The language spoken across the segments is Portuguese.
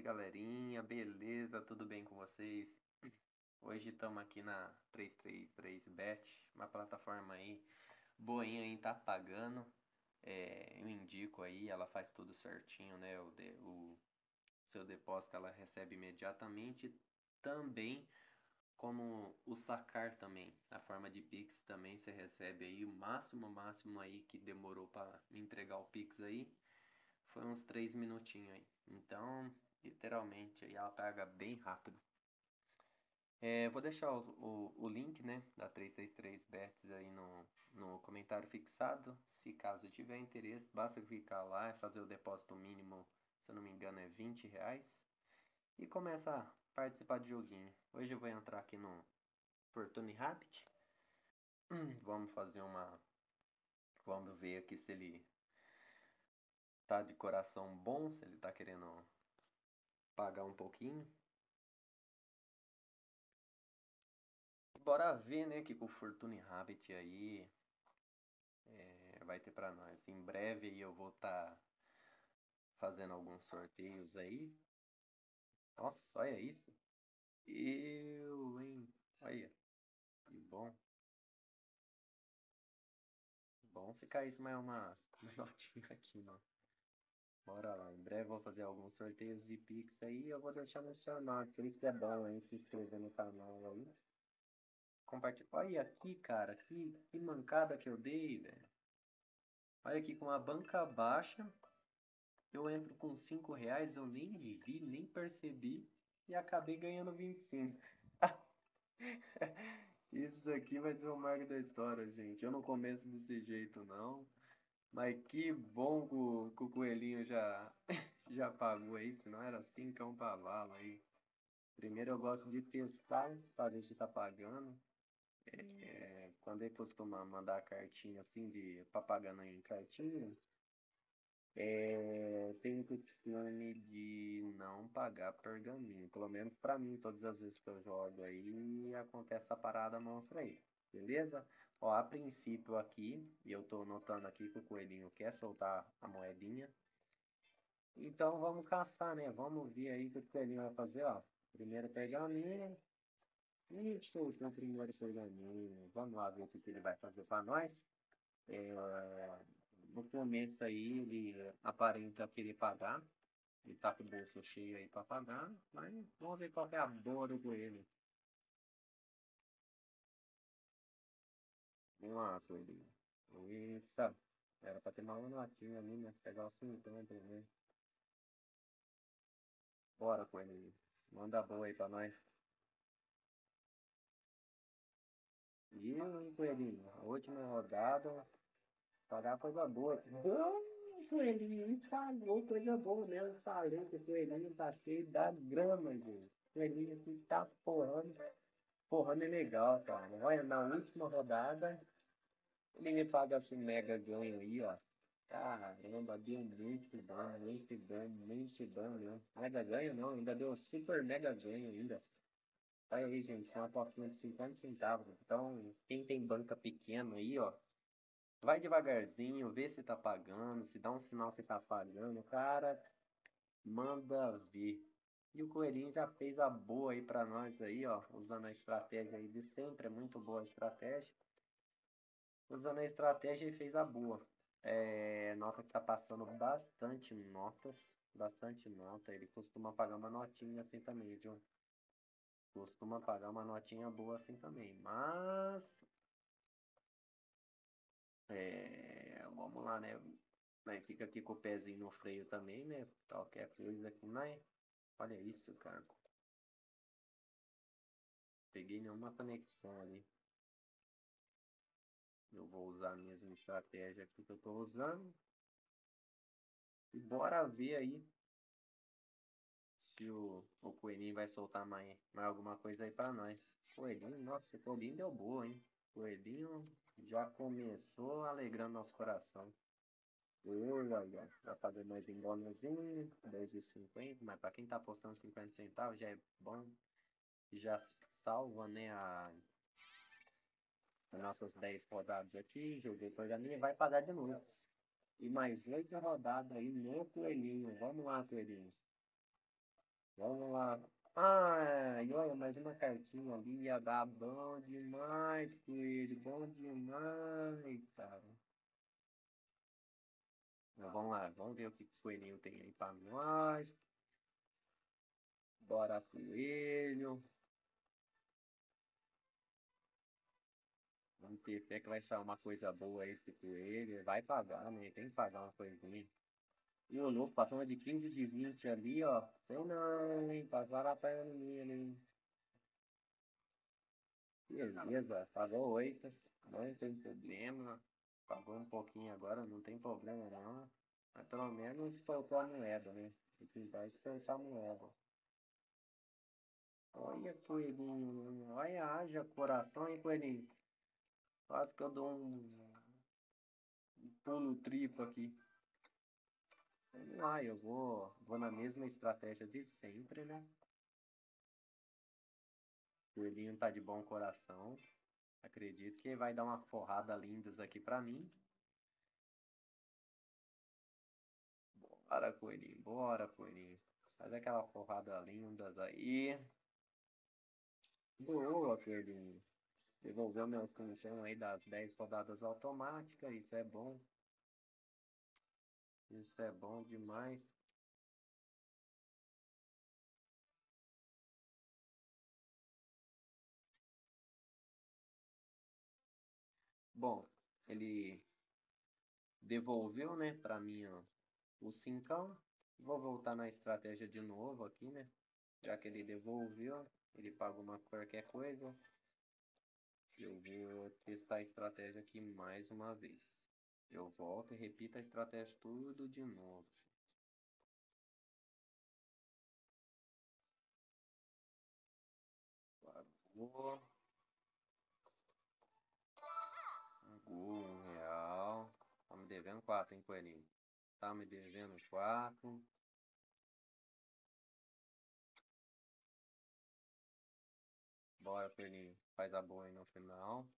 Salve galerinha, beleza? Tudo bem com vocês? Hoje estamos aqui na 333bet, uma plataforma aí boinha aí, tá pagando. É, eu indico aí, ela faz tudo certinho, né? O, de, o seu depósito ela recebe imediatamente. Também como o sacar também, a forma de Pix também você recebe aí o máximo, máximo aí que demorou para entregar o Pix aí foi uns 3 minutinhos aí. Então, literalmente, aí ela paga bem rápido. É, vou deixar o, o, o, link né, da 333 Bets aí no, no comentário fixado. Se caso tiver interesse, basta clicar lá e fazer o depósito mínimo, se eu não me engano, é 20 reais. E começa a participar de joguinho. Hoje eu vou entrar aqui no Fortune Rapid. Vamos fazer uma. Vamos ver aqui se ele tá de coração bom, se ele tá querendo pagar um pouquinho. Bora ver, né, que com o Fortune Rabbit aí é, vai ter para nós. Em breve eu vou estar tá fazendo alguns sorteios aí. Nossa, olha isso. Eu, hein? Olha, que bom. Bom se caísse mais uma, notinha aqui, não. Bora lá, em breve vou fazer alguns sorteios de Pix aí eu vou deixar no canal, por isso que é bom aí se inscrever no canal aí. Compartilha. Olha aqui, cara, que, que mancada que eu dei, velho. Olha aqui, com a banca baixa, eu entro com 5 reais, eu nem vi, nem percebi e acabei ganhando 25. Isso aqui vai ser o marco da história, gente. Eu não começo desse jeito, não. Mas que bom que o, que o coelhinho já, já pagou aí, senão era assim é um cavalo aí. Primeiro eu gosto de testar para ver se tá pagando. É, quando ele costuma mandar cartinha assim de papagando em cartinha, é, tem o costume de não pagar pergaminho. Pelo menos para mim, todas as vezes que eu jogo aí, acontece essa parada monstra aí. Beleza? Ó, a princípio aqui, e eu tô notando aqui que o coelhinho quer soltar a moedinha. Então vamos caçar, né? Vamos ver aí o que o coelhinho vai fazer, ó. Primeiro pergaminho. E soltou o primeiro pergaminho. Vamos lá ver o que ele vai fazer para nós. É, no começo aí ele aparenta querer pagar. Ele tá com o bolso cheio aí para pagar. Mas vamos ver qual é a boa do coelho. Vamos lá, Coelhinho. Eita. Era pra ter uma notinha ali, né? Pegar o 50, né? Bora, Coelhinho. Manda boa aí pra nós. E hein, Coelhinho? A última rodada. Pagar coisa boa. Bom, Coelhinho. Falou coisa boa mesmo. Falei que o Coelhinho tá cheio da grama, gente. Coelhinho aqui tá forrando. Forrando é legal, cara. Olha, na última rodada. Me paga assim mega ganho aí, ó. Caramba, deu muito bom, muito bom, muito bom mesmo. Mega ganho não, ainda deu super mega ganho ainda. Olha aí, gente, uma apostinha de 50 centavos. Então, quem tem banca pequena aí, ó, vai devagarzinho, vê se tá pagando, se dá um sinal que tá pagando, cara, manda ver. E o Coelhinho já fez a boa aí pra nós aí, ó, usando a estratégia aí de sempre, é muito boa a estratégia usando a estratégia e fez a boa. É, nota que tá passando bastante notas, bastante nota. Ele costuma pagar uma notinha assim também, viu? Costuma pagar uma notinha boa assim também. Mas. É, vamos lá, né? Aí fica aqui com o pezinho no freio também, né? Qualquer coisa aqui, né? Olha isso, cara. Peguei nenhuma conexão ali. Eu vou usar a mesma estratégia aqui que eu estou usando. E bora ver aí se o, o Coelhinho vai soltar mais, mais alguma coisa aí para nós. Coelhinho, nossa, Coelhinho deu boa, hein? Coelhinho já começou alegrando nosso coração. Olha, vai fazer mais em bônusinho, 10,50, mas para quem tá apostando 50 centavos já é bom. Já salva, né, a as nossas 10 rodadas aqui, joguei programinha, vai pagar de novo. E mais 8 rodadas aí no coelhinho. Vamos lá, coelhinho. Vamos lá. Ai, olha, mais uma cartinha ali ia dar bom demais, coelho. Bom demais, cara. Mas vamos lá, vamos ver o que o coelhinho tem aí pra nós. Bora, coelho. Vamos ter fé que vai sair uma coisa boa aí esse coelho. Vai pagar, né? Tem que pagar uma coisinha. E o louco, uma de 15 de 20 ali, ó. Sei não, hein? Passaram a perna minha ali. Beleza, pagou 8. Não tem problema. Pagou um pouquinho agora, não tem problema não. Mas pelo menos soltou a moeda, né? O que vai é soltar a moeda. Olha, coelhinho. Olha, haja coração, hein, coelhinho. Quase que eu dou um, um pulo triplo aqui. Lá, eu vou, vou na mesma estratégia de sempre, né? O coelhinho tá de bom coração. Acredito que vai dar uma forrada lindas aqui pra mim. Bora, coelhinho, bora, coelhinho. Faz aquela forrada lindas aí. Boa, coelhinho. Devolveu meu função aí das 10 rodadas automáticas, isso é bom. Isso é bom demais. Bom, ele devolveu, né, pra mim, ó, o cincão. Vou voltar na estratégia de novo aqui, né? Já que ele devolveu, ele paga uma qualquer coisa. Eu vou testar a estratégia aqui mais uma vez. Eu volto e repito a estratégia tudo de novo. Pagou. Pagou um real. Tá me devendo quatro, hein, coelhinho? Tá me devendo quatro. Bora, coelhinho. Faz a aí no final.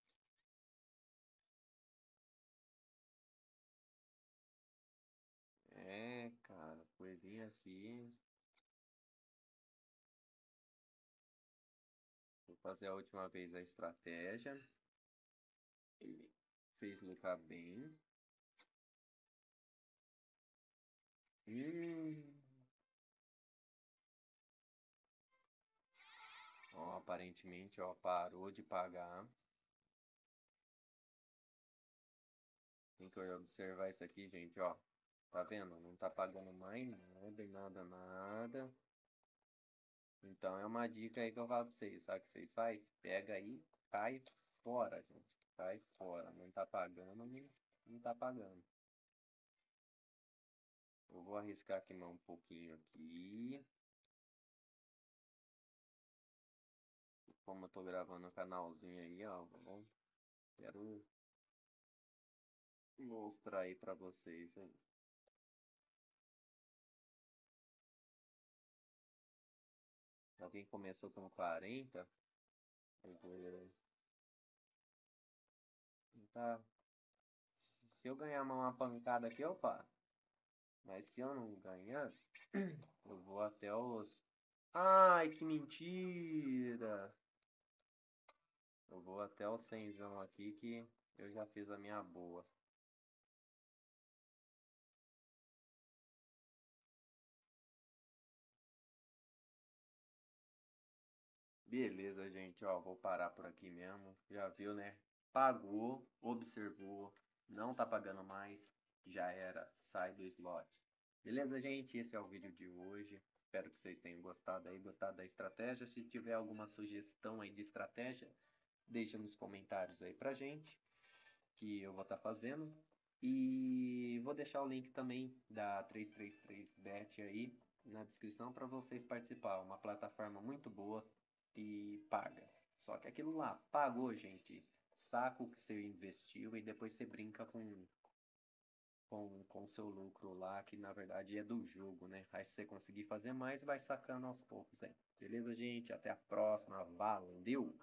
É, cara, coelhinho aqui. Vou fazer a última vez a estratégia. Ele fez lucrar bem. Hum. Aparentemente, ó, parou de pagar. Tem que observar isso aqui, gente, ó. Tá vendo? Não tá pagando mais nada, nada, nada. Então é uma dica aí que eu falo pra vocês. Sabe o que vocês fazem? Pega aí, cai fora, gente. Cai fora. Não tá pagando, não, tá pagando. Eu vou arriscar queimar um pouquinho aqui. Como eu tô gravando o canalzinho aí, ó. Quero mostrar aí pra vocês. Hein? Alguém começou com 40. Tá. Se eu ganhar uma pancada aqui, opa. Mas se eu não ganhar, eu vou até os... Ai, que mentira! Eu vou até o 100 aqui que eu já fiz a minha boa. Beleza, gente, ó, vou parar por aqui mesmo. Já viu, né? Pagou, observou, não tá pagando mais, já era, sai do slot. Beleza, gente? Esse é o vídeo de hoje. Espero que vocês tenham gostado aí, gostado da estratégia. Se tiver alguma sugestão aí de estratégia, deixa nos comentários aí pra gente, que eu vou estar tá fazendo. E vou deixar o link também da 333bet aí na descrição para vocês participar. Uma plataforma muito boa, e paga. Só que aquilo lá, pagou, gente. Saca o que você investiu e depois você brinca com com com seu lucro lá, que na verdade é do jogo, né? Aí se você conseguir fazer mais, vai sacando aos poucos aí. Beleza, gente? Até a próxima. Valeu!